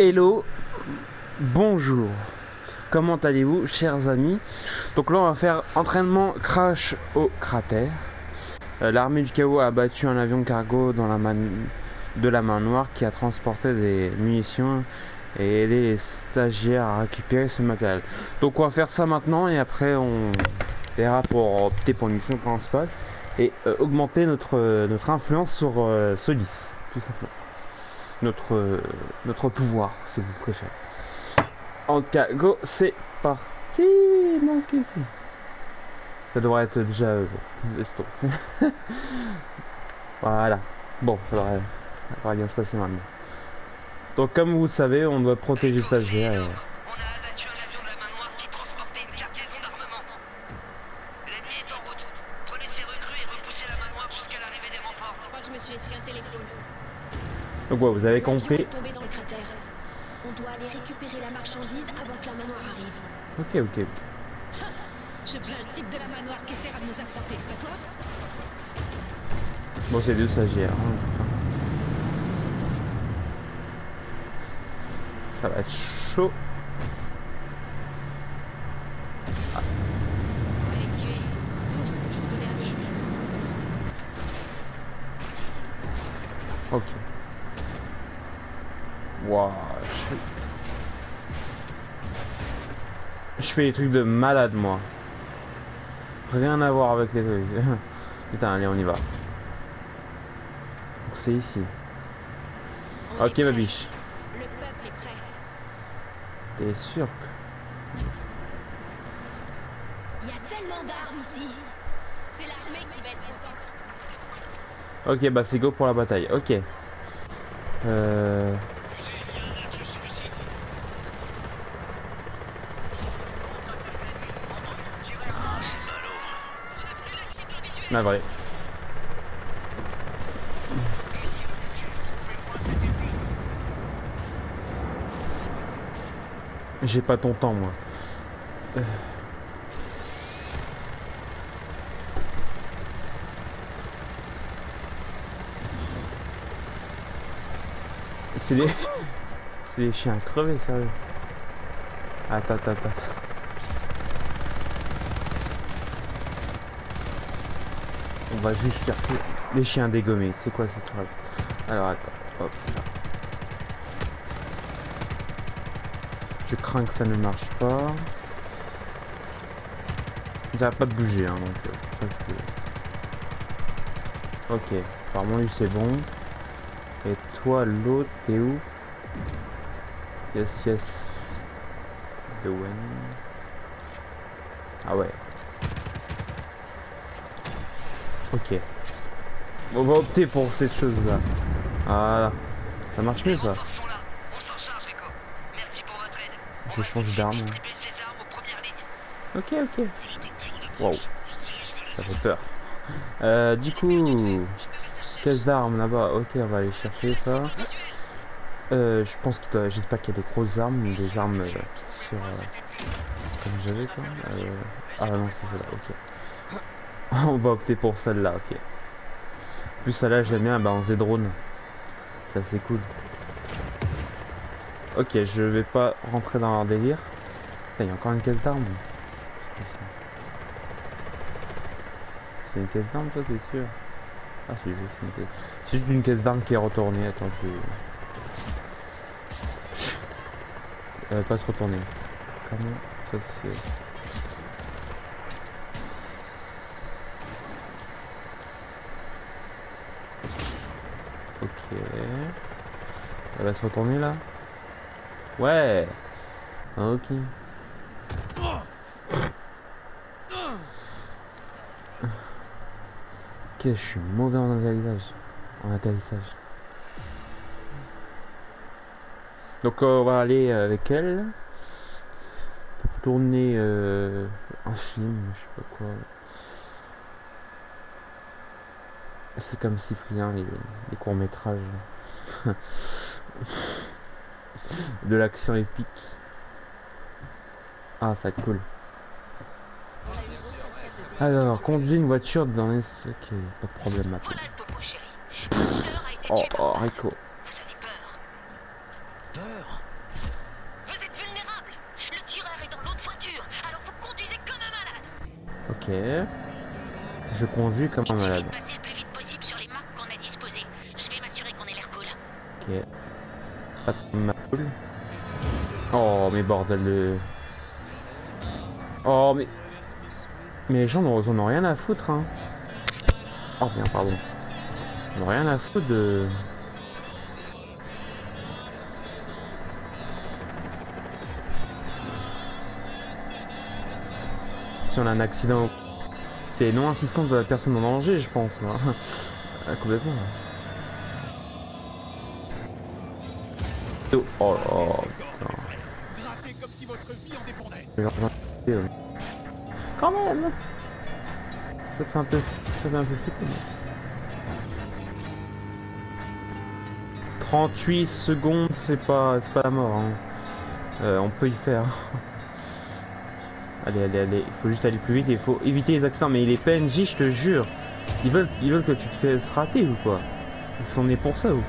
Hello, bonjour. Comment allez-vous, chers amis? Donc là, on va faire entraînement crash au cratère. Euh, L'armée du chaos a abattu un avion cargo de la main noire qui a transporté des munitions et aidé les stagiaires à récupérer ce matériel. Donc on va faire ça maintenant et après on verra pour opter pour une mission principale et euh, augmenter notre, euh, notre influence sur Solis, tout simplement. Notre, euh, notre pouvoir, si vous préférez. En cas, go, c'est parti, mon kiki. Ça devrait être déjà euh, bon. Tomber. voilà. Bon, ça devrait, ça devrait bien se passer maintenant. Donc, comme vous le savez, on doit protéger le stagiaire. Donc, ouais, vous avez compris. est tombé dans le cratère. On doit aller récupérer la marchandise avant que la manoir arrive. Ok, ok. Je plains le type de la manoir qui essaiera de nous affronter, pas toi Bon, c'est deux stagiaires. hein. Ça va être chaud. On va les tuer, tous, jusqu'au dernier. Ok. Waouh. Je... je fais des trucs de malade, moi. Rien à voir avec les trucs. Putain, allez, on y va. C'est ici. On Ok, ma biche. Le peuple est prêt. T'es sûr que- Il y a tellement d'armes ici. C'est l'armée qui va être contente. Ok, bah c'est go pour la bataille. Ok. Euh... Ah, vrai. J'ai pas ton temps, moi. Euh. C'est des... C'est des chiens crevés, sérieux. Attends, attends, attends. On va juste chercher les chiens dégommés. C'est quoi cette truc Alors, attends. Hop. là. Je crains que ça ne marche pas. Ça va pas bouger, hein, donc... euh, Ok. Apparemment, lui, c'est bon. Et toi, l'autre, t'es où? Yes, yes. The win. Ah ouais. Ok. On va opter pour cette chose-là. Voilà. Ça marche mieux, ça. là. Je change d'arme. lignes. Ok, ok. Wow. Ça fait peur. Euh, du coup... Caisse d'armes là-bas. Ok, on va aller chercher ça. Euh, je pense qu'il doit... J'espère qu'il y a des grosses armes des armes euh, sur... euh, Comme j'avais quoi. Euh, Ah non, c'est celle-là, ok. On va opter pour celle-là, ok. Plus celle-là j'aime bien, on faisait drone. C'est assez cool. Ok, je vais pas rentrer dans leur délire. Il y a encore une caisse d'armes. C'est une caisse d'armes toi, t'es sûr? Ah, c'est juste une caisse. C'est juste une caisse d'armes qui est retournée. Attends, je vais... Elle va pas se retourner. Comment ça fait Ok. Elle va se retourner là? Ouais Ah, Ok. Ok, je suis mauvais en atterrissage. En atterrissage. Donc on va aller avec elle. Pour tourner euh, un film, je sais pas quoi. C'est comme Cyprien, les, les courts métrages. de l'action épique. Ah, ça cool. Alors, conduis une voiture dans les... Ok, pas de problème maintenant. Oh, Rico. Ok. Je conduis comme un malade. Ok. Oh, mais bordel de. Oh, mais. Mais les gens n'en en ont rien à foutre, hein. Oh, bien, pardon. Ils n'ont rien à foutre de. Si on a un accident, c'est non-assistance de la personne en danger, je pense. Là. Ah, complètement. Oh, oh comme si votre vie en dépendait. Euh, Quand même Ça fait un peu... Ça fait un peu flipper. mais- 38 secondes, c'est pas, c'est pas la mort. hein. Euh, on peut y faire. allez, allez, allez. Il faut juste aller plus vite et il faut éviter les accidents. Mais les PNJ, je te jure, ils veulent, ils veulent que tu te fasses rater ou quoi? Ils sont nés pour ça ou?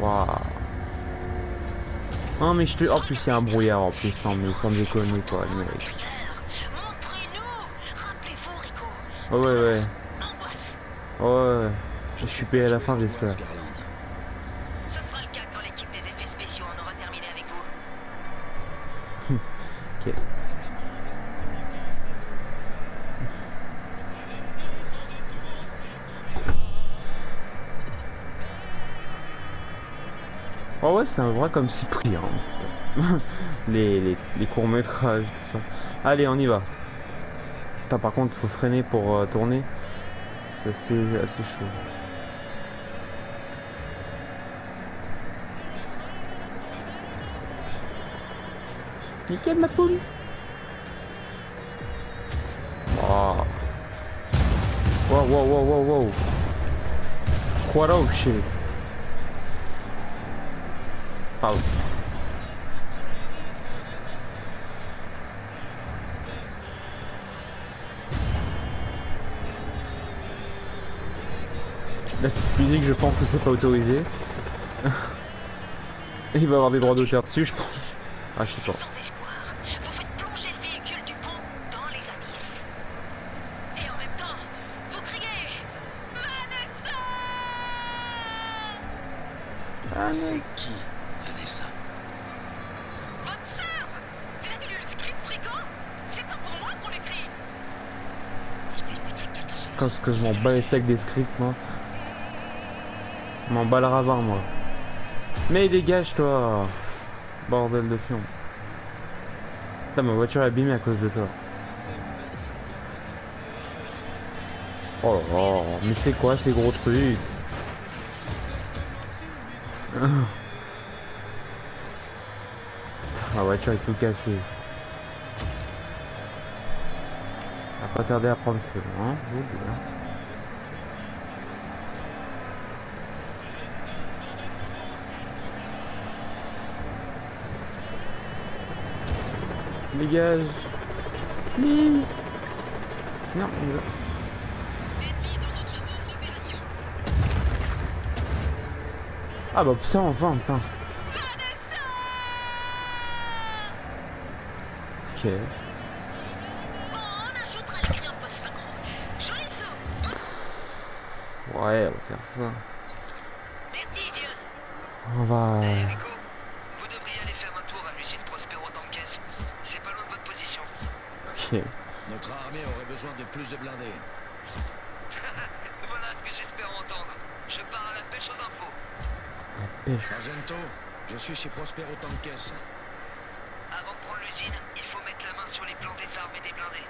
Waouh non mais je te... Oh plus a un brouillard en plus, non mais sans déconner quoi Rico Oh ouais ouais, oh ouais. Je suis payé à la fin j'espère. C'est un vrai comme Cyprien. les, les, les courts métrages, tout ça. Allez on y va. Putain, par contre faut freiner pour euh, tourner. C'est assez, assez chaud. Nickel ma poule. Wow. Wow, wow, wow, wow, wow. What oh shit. La petite musique, je pense que c'est pas autorisé. Il va avoir des droits d'auteur dessus, je pense. Ah, je sais pas. Sans espoir, vous faites plonger le véhicule du pont dans les abysses. Et en même temps, vous criez Vanessa Ah, non. C'est qui, Vanessa Votre sœur Vous avez lu le script, Rico C'est pas pour moi qu'on l'écrit Parce que je m'en bats les steaks des scripts, moi. M'en bats le ravin, moi. Mais dégage, toi Bordel de fion. Putain, ma voiture est abîmée à cause de toi. Oh là là, mais c'est quoi ces gros trucs? Ma voiture est tout cassée. Va pas tarder à prendre feu, hein Vous, bien. Dégage Please Non, on y va. Ennemi dans notre zone d'opération. Ah bah putain, enfin, putain. Ok. Bon, on ajoutera le cri en post-synchro. Joli saut Ouais, on va faire ça. Merci, vieux On va... Eh, Rico, vous devriez aller faire un tour à l'usine Prospero Tankes. C'est pas loin de votre position. Ok. Notre armée aurait besoin de plus de blindés. voilà ce que j'espère entendre. Je pars à la pêche aux infos. La pêche. Sargento, je suis chez Prospero Tankes. Avant de prendre l'usine, il faut mettre la main sur les plans des armes et des blindés.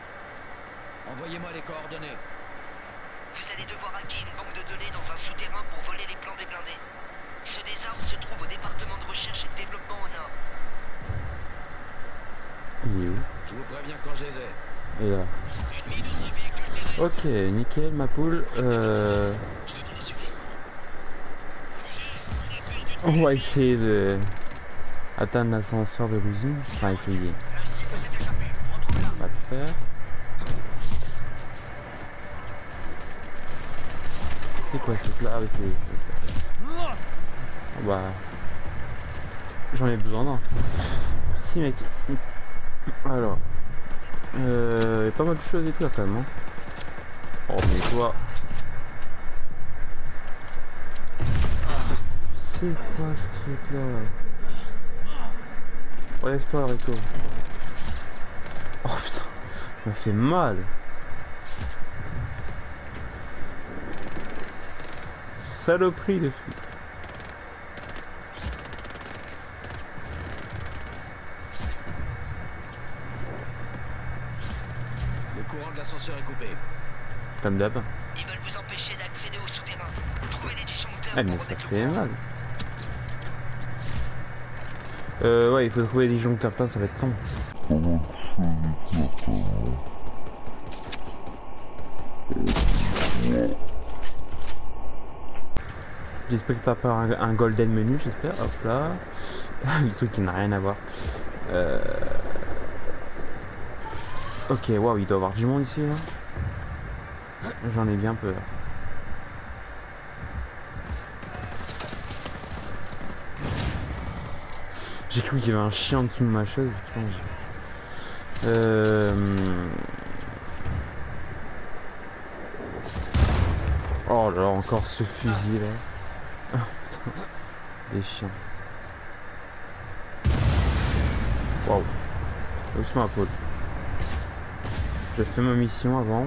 Envoyez-moi les coordonnées. Vous allez devoir hacker une banque de données dans un souterrain pour voler les plans des blindés. Ceux des armes se trouvent au département de recherche et de développement au nord. Il est où Je vous préviens quand je les ai. Et là. Ok, nickel, ma poule. Euh... On va essayer de atteindre l'ascenseur de l'usine. Enfin, essayer. On va le faire. C'est quoi ce truc là Ah c'est... Ah Bah... J'en ai besoin d'un. Merci mec. Alors... Euh, y a pas mal de choses et tout quand même. Hein. Oh mais toi. C'est quoi ce truc là Relève-toi Rico. Oh putain, ça fait mal. Saloperie de flic. Le courant de l'ascenseur est coupé. Comme d'hab. Ils veulent vous empêcher d'accéder au souterrain. Trouvez des disjoncteurs Ah mais pour ça fait mal. Euh ouais il faut trouver des disjoncteurs pleins ça va être long. J'espère que t'as pas un, un golden menu j'espère. Hop là. Le truc qui n'a rien à voir. Euh... Ok waouh il doit y avoir du monde ici là. J'en ai bien peur. J'ai cru qu'il y avait un chien en dessous de ma chaise. Euh... Oh là là, encore ce fusil là. Putain. Des chiens. Waouh. Doucement Paul. J'ai fait ma mission avant.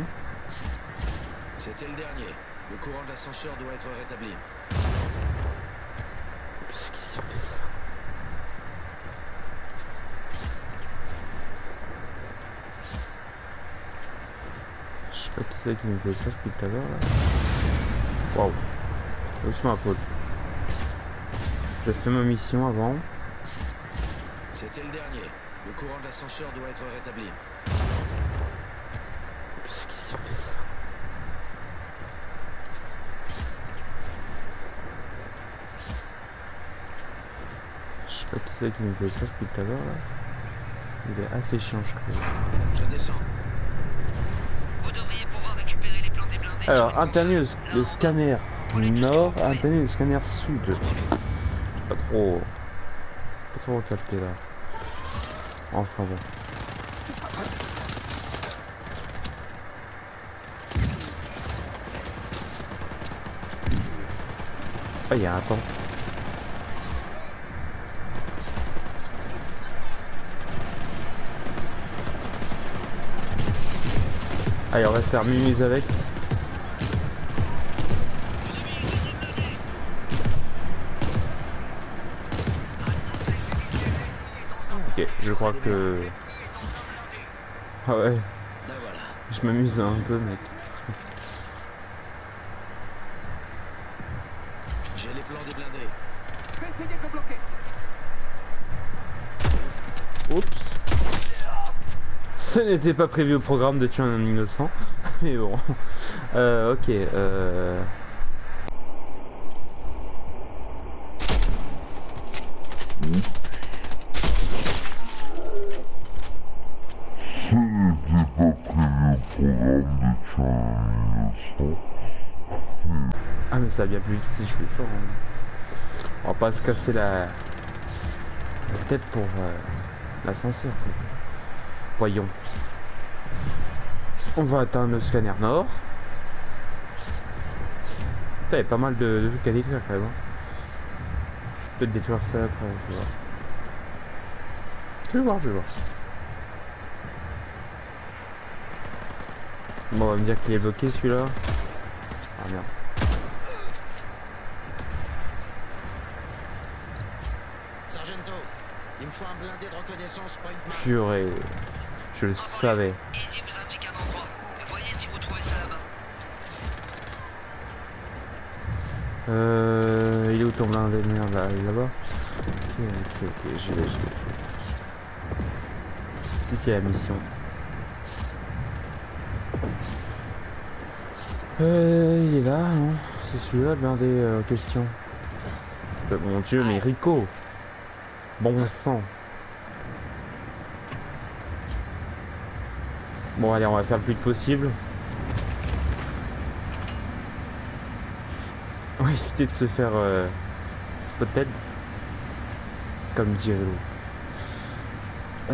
C'était le dernier. Le courant de l'ascenseur doit être rétabli. Qu'est-ce qui fait ça? Je sais pas qui c'est qui me fait ça depuis tout à l'heure là. Waouh. Doucement Paul. J'ai fait ma mission avant. C'était le dernier. Le courant de l'ascenseur doit être rétabli. Qu'est-ce qui fait ça Je sais pas qui c'est qui me fait ça depuis tout à l'heure là. Il est assez chiant je trouve. Je descends. Vous devriez pouvoir récupérer les plans des blindés. sur Alors, console. le, scanner nord, interné le scanner sud. Pas trop. Pas trop capté là. Enfin bon. Ah, il y a un temps. Allez, on va se faire mimise avec. Ok, je crois que... Ah ouais, je m'amuse un peu mec. J'ai les plans des blindés. Oups. Ce n'était pas prévu au programme de tuer un innocent. Mais bon. Euh, ok. Euh... Ah mais ça va bien plus si je fais fort. hein. On va pas se casser la, tête pour euh, l'ascenseur. Voyons. On va atteindre le scanner nord. Putain, il y a pas mal de, de trucs à détruire quand même. hein. Je vais peut-être détruire ça après, je vais voir. Je vais voir, je vais voir. Bon, on va me dire qu'il est bloqué celui-là. Ah merde. Sargento, il me faut un blindé de reconnaissance point mark. Purée. Je le savais. Easy vous indique un endroit. Voyez si vous trouvez ça là-bas. Euh, il est où ton blindé de merde là? Il est là-bas? Ok, ok, ok, j'y vais, j'y vais. Si, c'est la mission. Euh, il est là, non? C'est celui-là blindé euh, en question. Euh, mon dieu, mais Rico Bon sang Bon, allez, on va faire le plus vite possible. On va éviter de se faire euh, spotted. Comme dirait l'autre. Euh.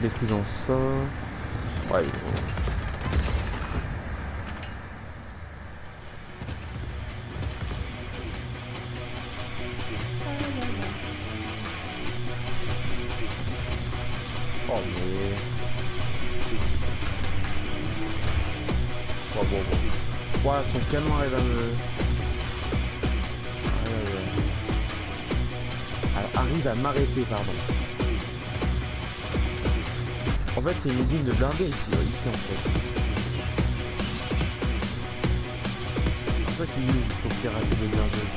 Détruisons ça. Ouais. Oh mais... Bon, bon, bon. Son canon arrive à me... Arrive à m'arrêter, pardon. En fait, c'est une usine de blindés ici, ici en fait. En fait, ils qu'il faut pirater des blindés.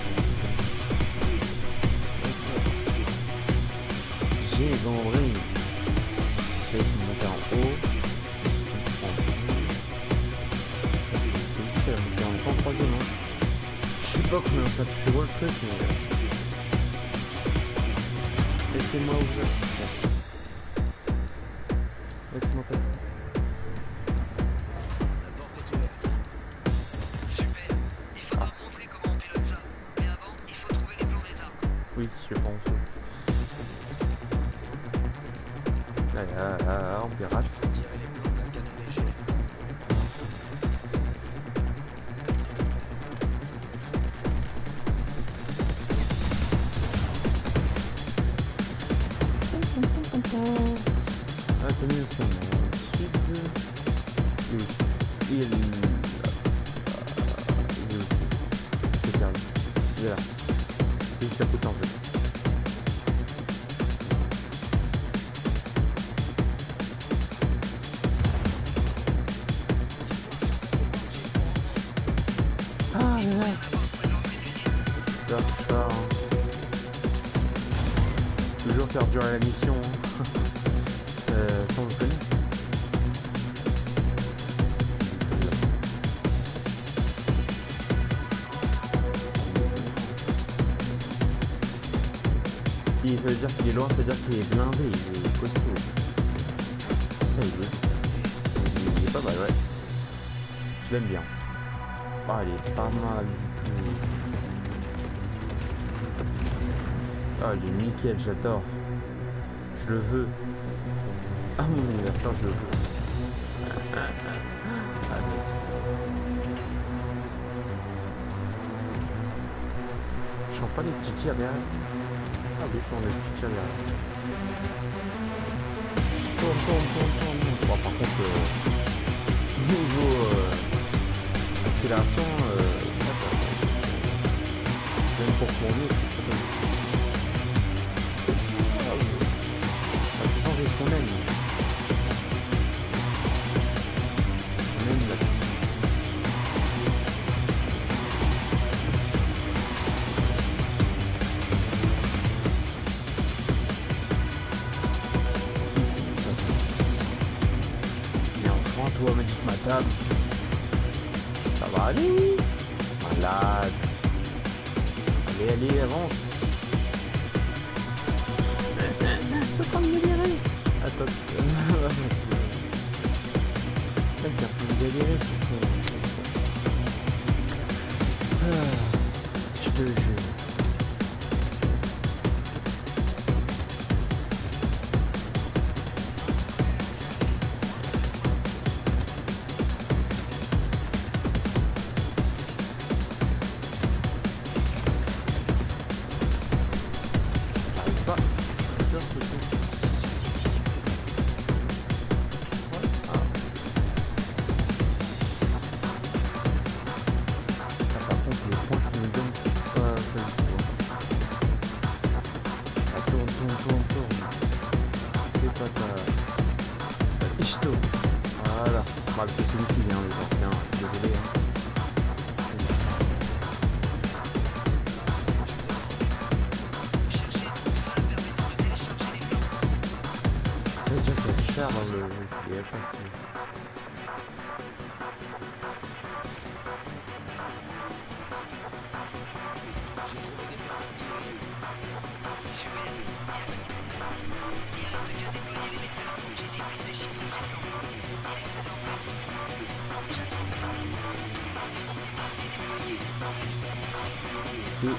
J'ai vendredi. Je sais pas combien ça fait voir le Toujours faire durer la mission. hein. Euh, sans. Si ça veut dire qu'il est loin, ça veut dire qu'il est blindé, il est costaud. Ça il est. Il est pas mal, ouais. Je l'aime bien. Ah, il est pas mal du tout. Ah, il est nickel, j'adore. Je le veux. Ah, mon anniversaire, je le veux. Je sens pas les petits tirs derrière. Ah oui, je sens les petits tirs derrière. Bon, par contre, euh, niveau euh, accélération, euh, même pour tourner, qu'on aime. On aime la Mais enfin, toi, me dit ma table. Ça va aller Malade. Allez, allez, avance. C'est en train de me galérer. Attends. T'es en train Bah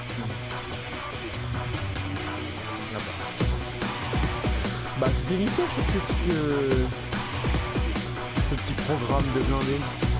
c'est délicat ce petit, ce petit programme de blindé.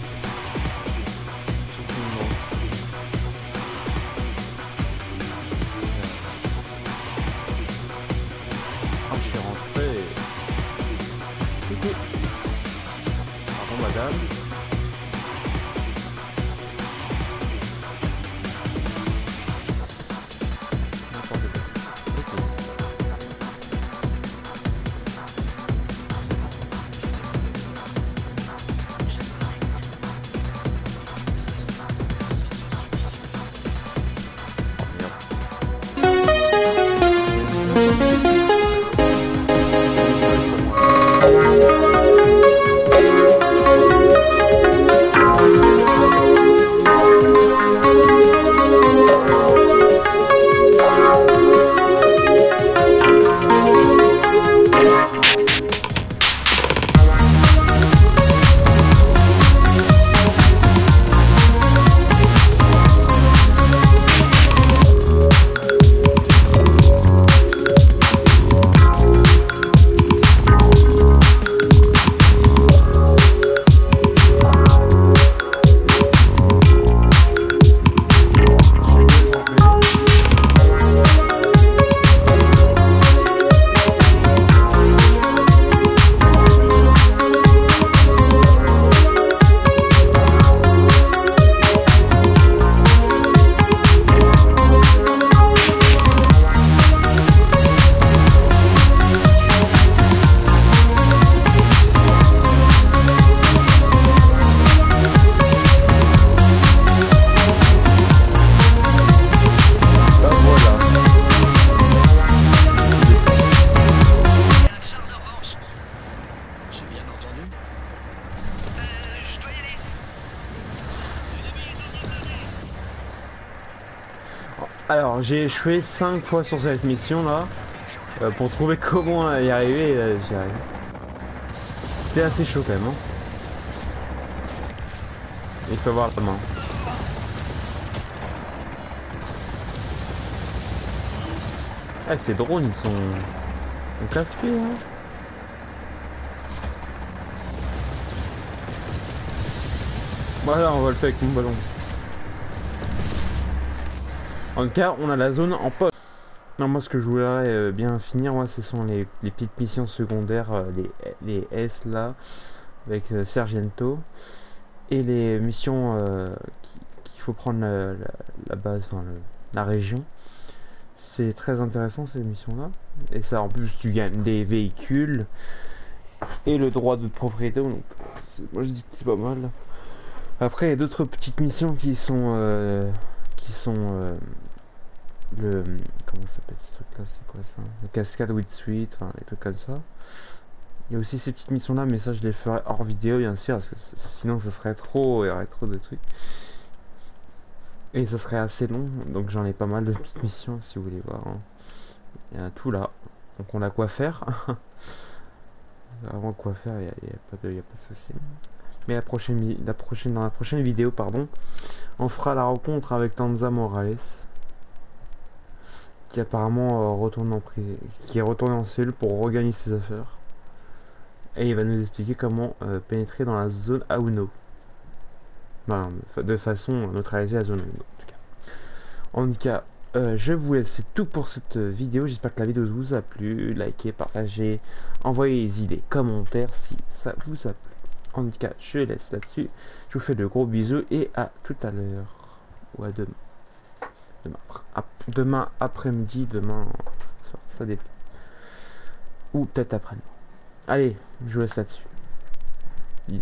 Alors j'ai échoué 5 fois sur cette mission là euh, pour trouver comment y arriver euh, j'y arrive. C'était assez chaud quand même. Hein. Il faut voir la main. Ah ces drones ils sont... Ils sont casse-pieds hein. Voilà on va le faire avec mon ballon. En tout cas, on a la zone en poste. Non, moi, ce que je voudrais euh, bien finir, moi, ce sont les, petites missions secondaires, euh, les, S là, avec euh, Sergento, et les missions qui- qu'il faut prendre la, base, enfin, la région. C'est très intéressant ces missions-là. Et ça, en plus, tu gagnes des véhicules et le droit de propriété. Moi, je dis que c'est pas mal. Après, il y a d'autres petites missions qui sont qui sont euh, le comment s'appelle ce truc là c'est quoi ça? Cascade with suite enfin des trucs comme ça. Il y a aussi ces petites missions là mais ça je les ferai hors vidéo bien sûr parce que sinon ça serait trop il y aurait trop de trucs. Et ça serait assez long donc j'en ai pas mal de petites missions si vous voulez voir hein. il y a tout là. Donc on a quoi faire. Vraiment quoi faire il y a, a a pas de souci mais la prochaine dans la prochaine vidéo pardon on fera la rencontre avec Tanza Morales qui apparemment euh, retourne en prison qui est retourné en cellule pour regagner ses affaires. Et il va nous expliquer comment euh, pénétrer dans la zone Auno de fa- de façon neutraliser la zone Auno en tout cas. Euh, je vous laisse c'est tout pour cette vidéo. J'espère que la vidéo vous a plu. Likez partagez envoyez des idées commentaires si ça vous a plu en tout cas, je laisse là-dessus. Je vous fais de gros bisous et à tout à l'heure. Ou à demain. Demain, après-midi, demain. Ça, dépend. Ou peut-être après-demain. Allez, je laisse là-dessus. 10.